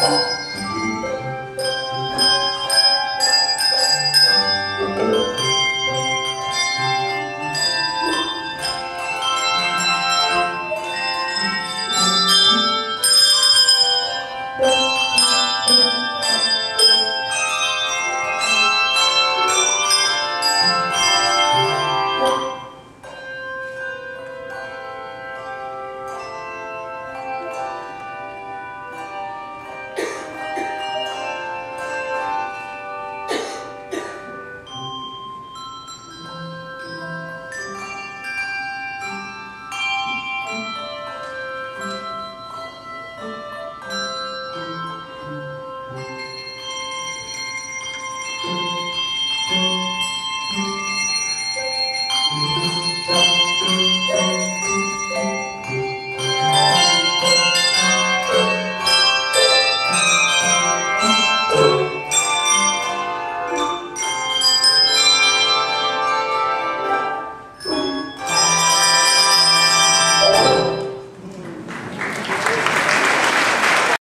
Oh.